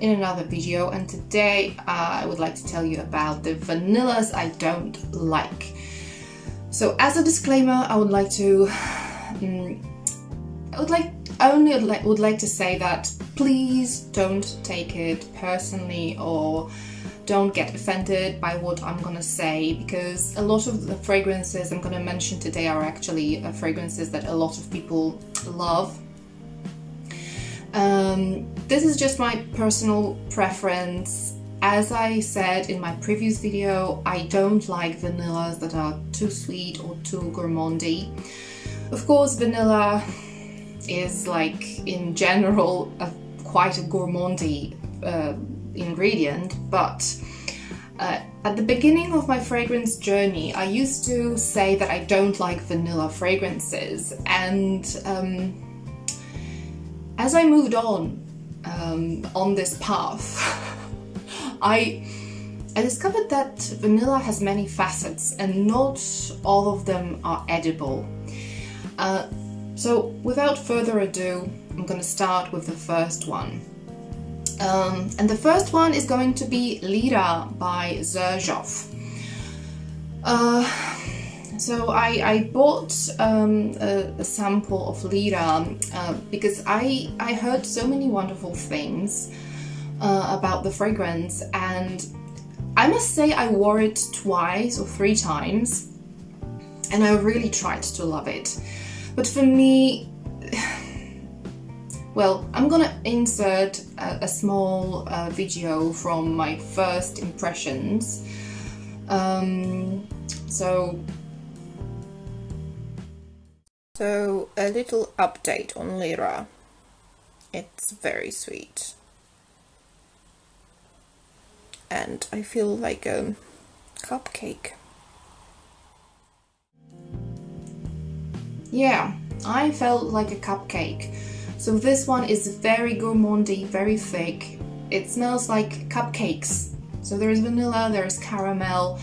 in another video and today uh, I would like to tell you about the vanillas I don't like. So as a disclaimer I would like to um, I would like only would like, would like to say that please don't take it personally or don't get offended by what I'm gonna say because a lot of the fragrances I'm gonna mention today are actually uh, fragrances that a lot of people love um, this is just my personal preference. As I said in my previous video, I don't like vanillas that are too sweet or too gourmandy. Of course, vanilla is like in general a, quite a gourmandy uh, ingredient, but uh, at the beginning of my fragrance journey, I used to say that I don't like vanilla fragrances, and um, as I moved on um, on this path, I I discovered that vanilla has many facets and not all of them are edible. Uh, so without further ado, I'm going to start with the first one. Um, and the first one is going to be Lira by Xerjoff. Uh, so I, I bought um, a, a, sample of Lira uh, because I, I heard so many wonderful things uh, about the fragrance and I must say I wore it twice or three times and I really tried to love it. But for me, well, I'm gonna insert a, a small uh, video from my first impressions. Um, so so a little update on Lira. It's very sweet. And I feel like a cupcake. Yeah, I felt like a cupcake. So this one is very gourmandy, very thick. It smells like cupcakes. So there's vanilla, there's caramel.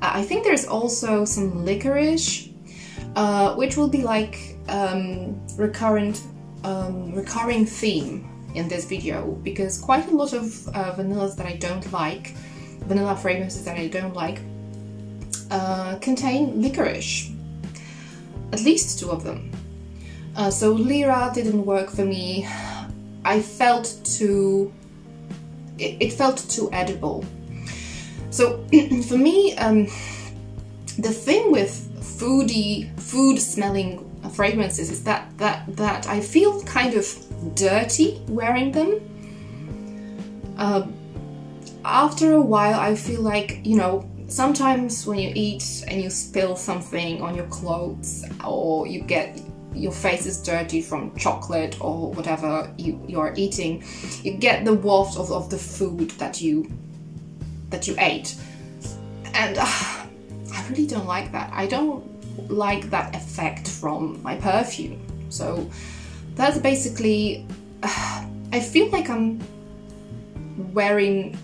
Uh, I think there's also some licorice uh, which will be like um, recurrent, um, recurring theme in this video because quite a lot of uh, vanillas that I don't like, vanilla fragrances that I don't like, uh, contain licorice. At least two of them. Uh, so Lira didn't work for me. I felt too. It, it felt too edible. So for me, um, the thing with foody, food smelling fragrances is that, that, that I feel kind of dirty wearing them. Uh, after a while, I feel like, you know, sometimes when you eat and you spill something on your clothes or you get your face is dirty from chocolate or whatever you, you are eating, you get the waft of, of the food that you that you ate. And uh, really don't like that. I don't like that effect from my perfume. So that's basically, uh, I feel like I'm wearing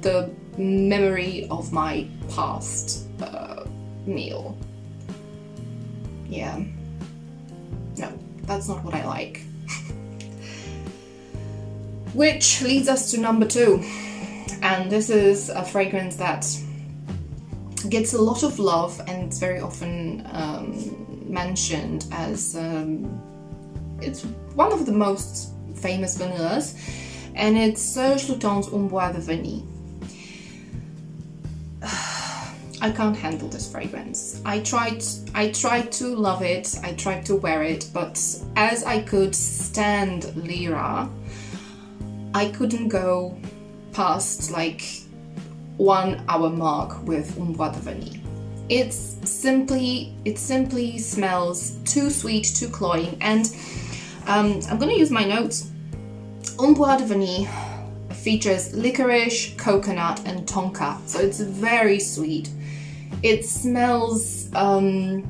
the memory of my past uh, meal. Yeah. No, that's not what I like. Which leads us to number two. And this is a fragrance that gets a lot of love and it's very often um, mentioned as um, it's one of the most famous vanillas and it's Serge Lutens Un Bois de Vanille. I can't handle this fragrance. I tried I tried to love it, I tried to wear it, but as I could stand Lira, I couldn't go past like one hour mark with Bois de Vanille. It's simply, it simply smells too sweet, too cloying, and um, I'm gonna use my notes. Un Bois de Vanille features licorice, coconut, and tonka, so it's very sweet. It smells um,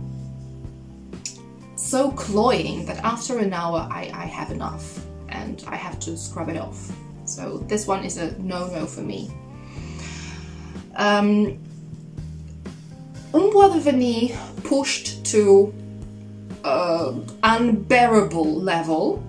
so cloying that after an hour I, I have enough and I have to scrub it off. So this one is a no-no for me. Um, Un Bois de Vanille pushed to uh, unbearable level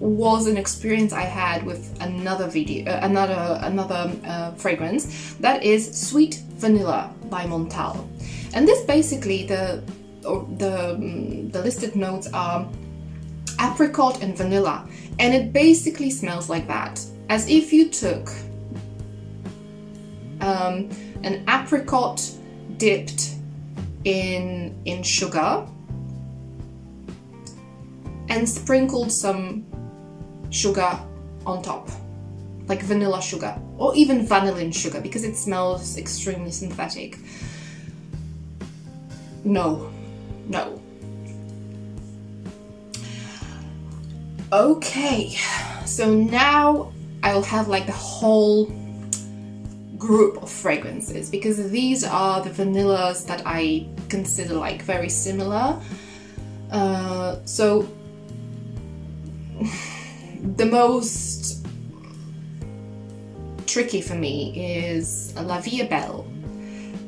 was an experience I had with another video, uh, another another uh, fragrance that is Sweet Vanilla by Montale, and this basically the the the listed notes are apricot and vanilla, and it basically smells like that, as if you took um, an apricot dipped in in sugar and sprinkled some sugar on top, like vanilla sugar or even vanillin sugar because it smells extremely synthetic. No, no. Okay, so now I'll have like the whole group of fragrances because these are the vanillas that I consider like very similar. Uh, so the most tricky for me is La Vie Belle.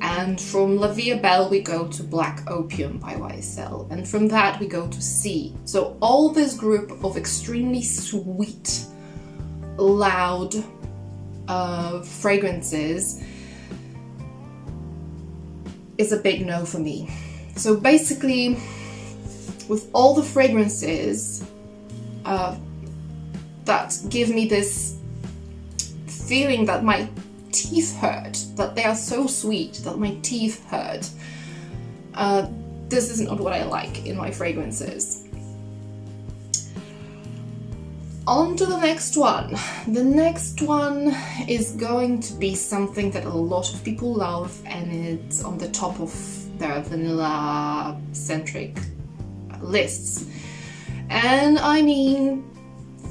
And from La Vie Belle we go to Black Opium by YSL. And from that we go to C. So all this group of extremely sweet, loud uh, fragrances is a big no for me. So basically, with all the fragrances, uh, that give me this feeling that my teeth hurt, that they are so sweet that my teeth hurt. Uh, this is not what I like in my fragrances. On to the next one. The next one is going to be something that a lot of people love and it's on the top of their vanilla centric lists. And I mean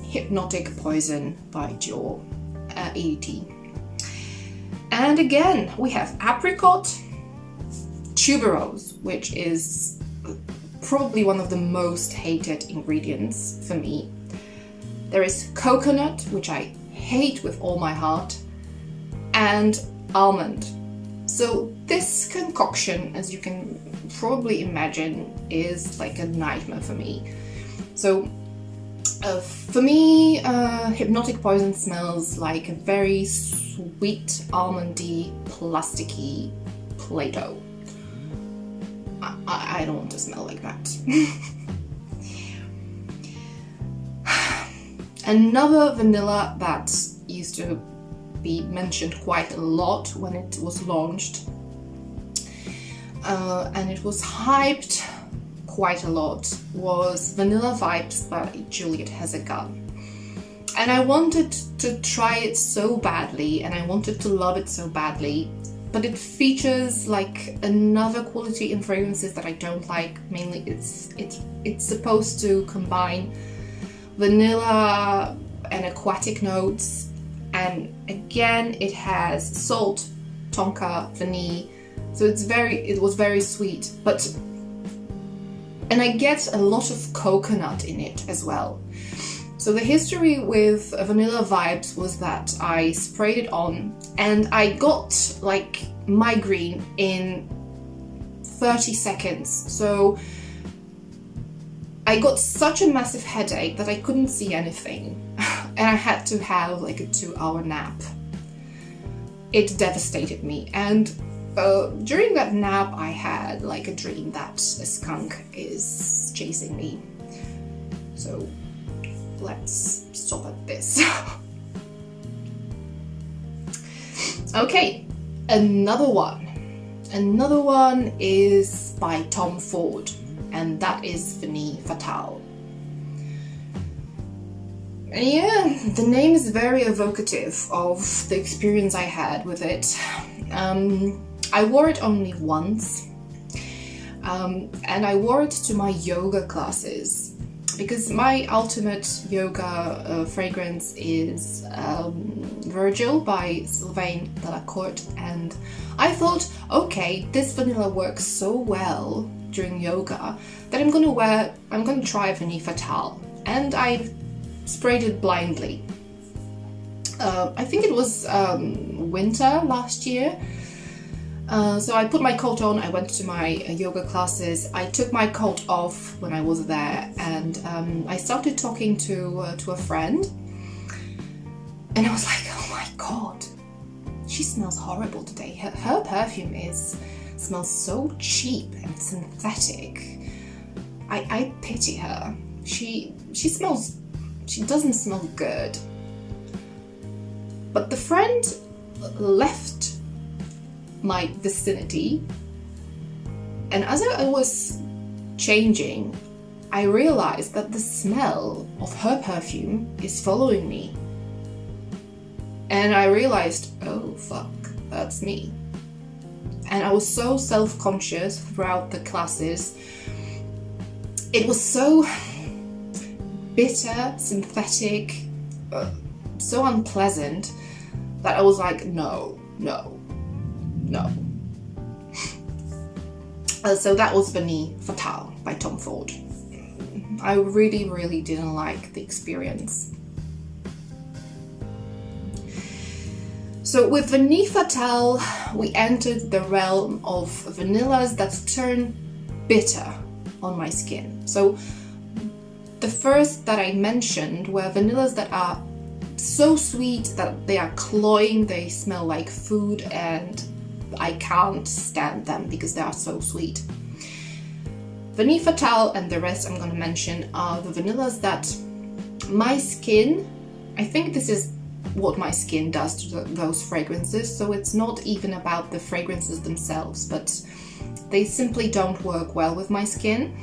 Hypnotic Poison by Dior uh, EDT. And again, we have apricot, tuberose, which is probably one of the most hated ingredients for me. There is coconut, which I hate with all my heart, and almond. So this concoction, as you can probably imagine, is like a nightmare for me. So uh, for me, uh, Hypnotic Poison smells like a very sweet, almondy, plasticky Play-Doh. I, I don't want to smell like that. Another vanilla that used to be mentioned quite a lot when it was launched uh, and it was hyped quite a lot was Vanilla Vibes by Juliette Has a Gun. And I wanted to try it so badly and I wanted to love it so badly, but it features like another quality in fragrances that I don't like. Mainly it's it's it's supposed to combine vanilla and aquatic notes and again it has salt, tonka, vanille so it's very it was very sweet but and I get a lot of coconut in it as well. So the history with Vanilla Vibes was that I sprayed it on and I got like migraine in 30 seconds. So I got such a massive headache that I couldn't see anything and I had to have like a two hour nap. It devastated me and uh, during that nap, I had like a dream that a skunk is chasing me. So let's stop at this. okay, another one. Another one is by Tom Ford, and that is Vanille Fatale. Yeah, the name is very evocative of the experience I had with it. Um, I wore it only once um, and I wore it to my yoga classes because my ultimate yoga uh, fragrance is um, Virgil by Sylvaine Delacourte and I thought okay this vanilla works so well during yoga that I'm gonna wear I'm gonna try Vanille Fatale. And I sprayed it blindly. Uh, I think it was um, winter last year. Uh, so I put my coat on, I went to my uh, yoga classes, I took my coat off when I was there and um, I started talking to, uh, to a friend. And I was like, oh my god, she smells horrible today. Her, her perfume is smells so cheap and synthetic. I, I pity her. She she smells she doesn't smell good. But the friend left my vicinity and as I was changing, I realized that the smell of her perfume is following me. And I realized, oh fuck, that's me. And I was so self conscious throughout the classes. It was so bitter, synthetic, uh, so unpleasant that I was like, no, no, no. uh, so that was Vanille Fatale by Tom Ford. I really, really didn't like the experience. So with Vanille Fatale, we entered the realm of vanillas that turn bitter on my skin. So the first that I mentioned were vanillas that are so sweet that they are cloying, they smell like food and I can't stand them because they are so sweet. Vanille Fatale and the rest I'm gonna mention are the vanillas that my skin, I think this is what my skin does to those fragrances. So it's not even about the fragrances themselves, but they simply don't work well with my skin.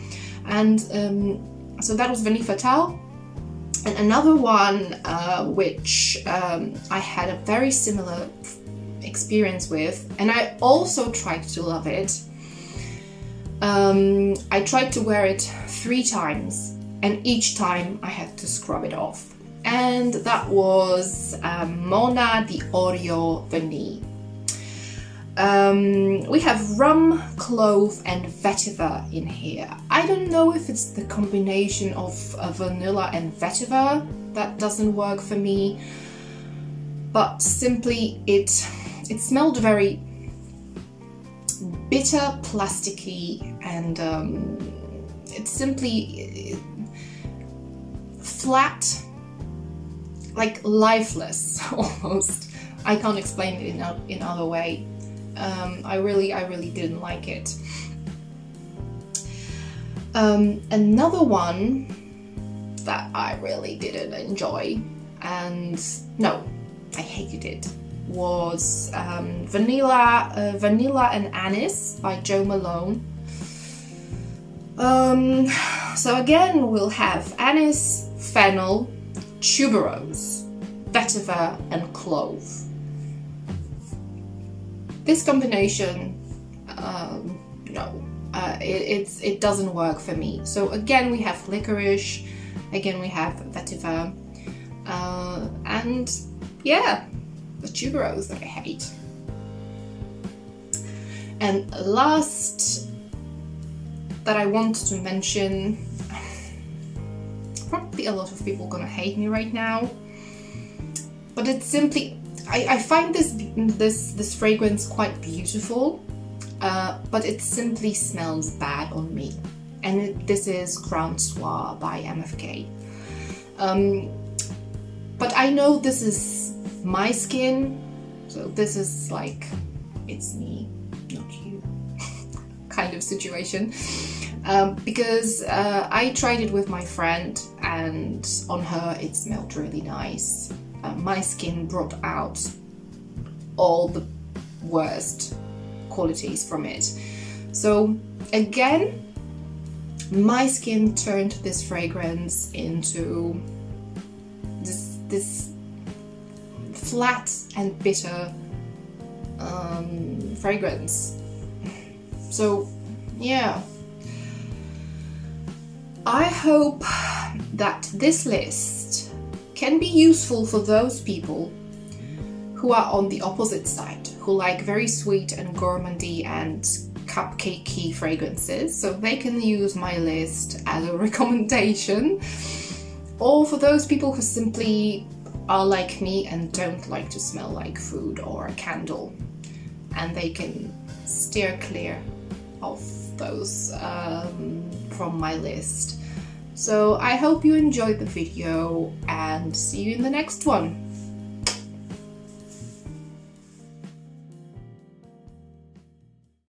And um, so that was Vanille Fatale. And another one uh, which um, I had a very similar experience with, and I also tried to love it. Um, I tried to wear it three times, and each time I had to scrub it off and that was um, Mona di Orio Vanille. Um, we have rum, clove, and vetiver in here. I don't know if it's the combination of uh, vanilla and vetiver that doesn't work for me, but simply it it smelled very bitter, plasticky, and um, it's simply flat like lifeless almost. I can't explain it in, in other way. Um, I really, I really didn't like it. Um, another one that I really didn't enjoy, and no, I hated it, was um, Vanilla, uh, Vanilla and Anise by Jo Malone. Um, so again, we'll have anise, fennel, tuberose, vetiver and clove. This combination, um, no, uh, it, it doesn't work for me. So again we have licorice, again we have vetiver, uh, and yeah, the tuberose that I hate. And last that I want to mention a lot of people gonna hate me right now. But it's simply, I, I find this, this, this fragrance quite beautiful, uh, but it simply smells bad on me. And it, this is Grand Soir by MFK. Um, but I know this is my skin, so this is like, it's me, not you, kind of situation um, because uh, I tried it with my friend and on her it smelled really nice. Uh, my skin brought out all the worst qualities from it. So again, my skin turned this fragrance into this, this flat and bitter um, fragrance. So yeah, I hope that this list can be useful for those people who are on the opposite side, who like very sweet and gourmandy and cupcakey fragrances, so they can use my list as a recommendation. Or for those people who simply are like me and don't like to smell like food or a candle, and they can steer clear of those um, from my list. So I hope you enjoyed the video and see you in the next one.